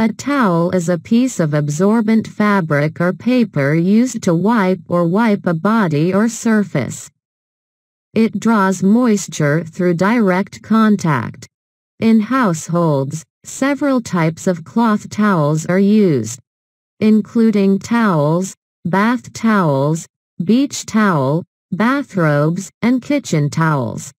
A towel is a piece of absorbent fabric or paper used to wipe or wipe a body or surface. It draws moisture through direct contact. In households, several types of cloth towels are used, including towels, bath towels, beach towel, bathrobes, and kitchen towels.